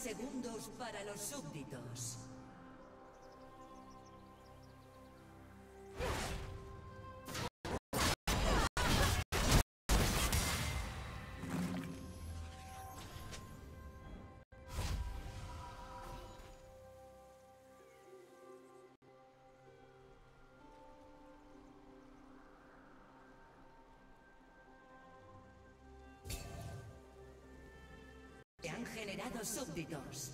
segundos para los súbditos. Han generado súbditos.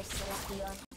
Desolación.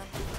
Thank you.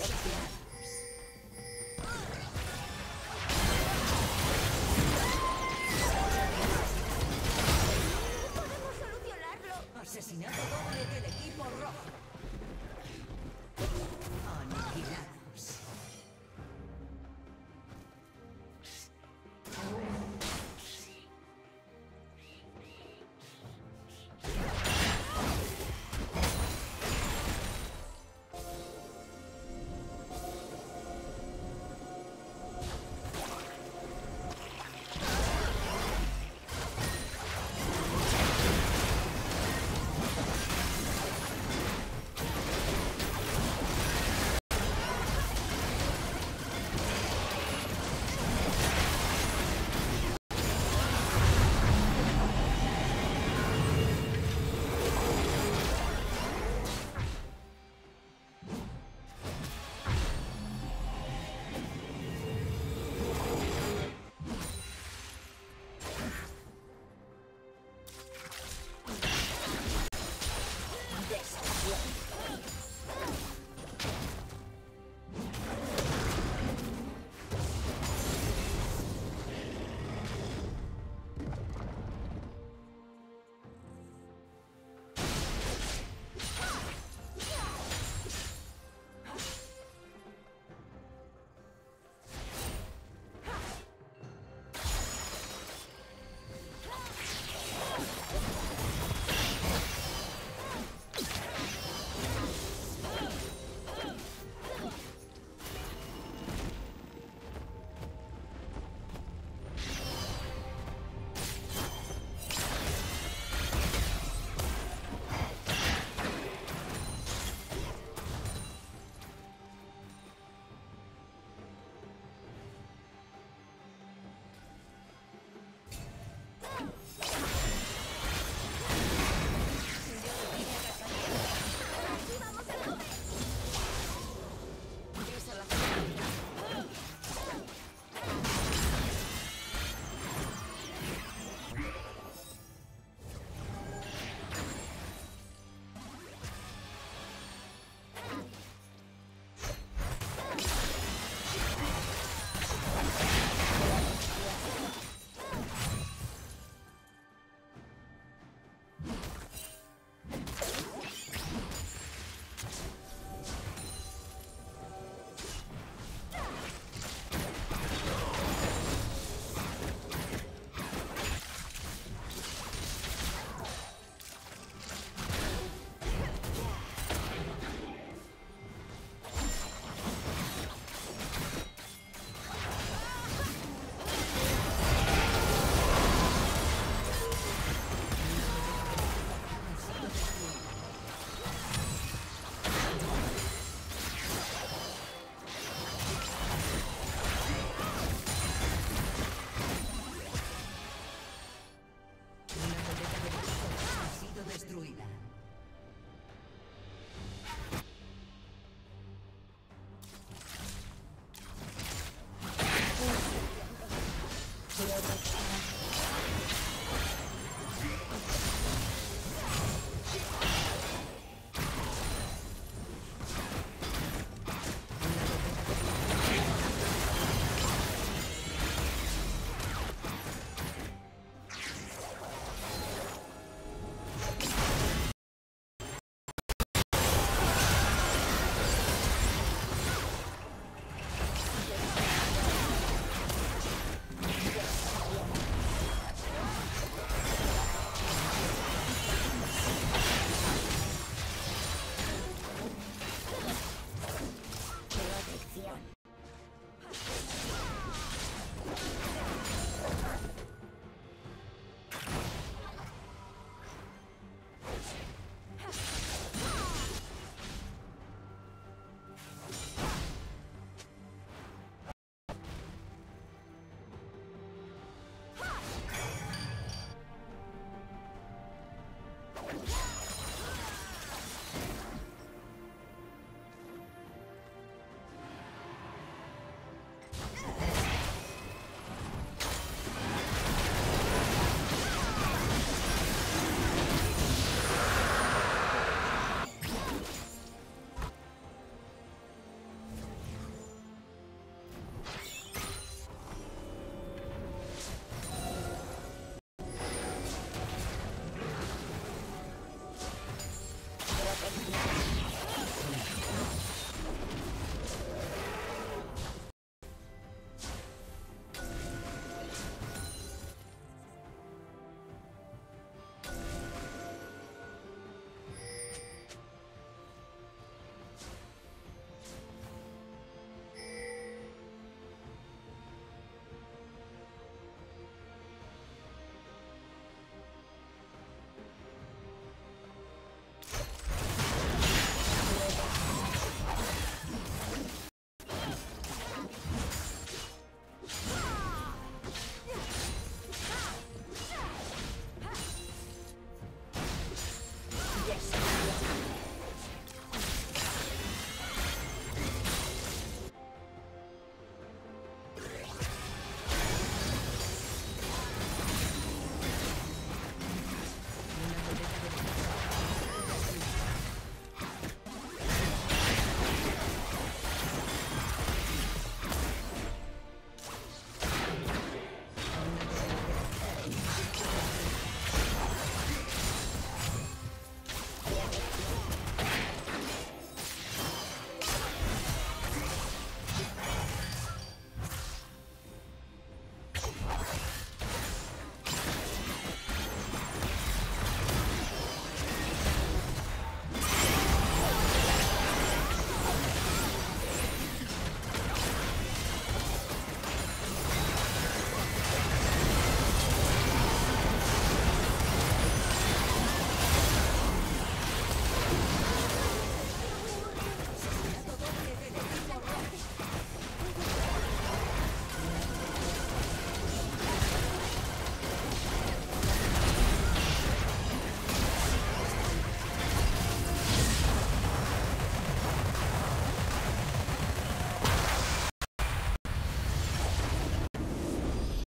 Shut down.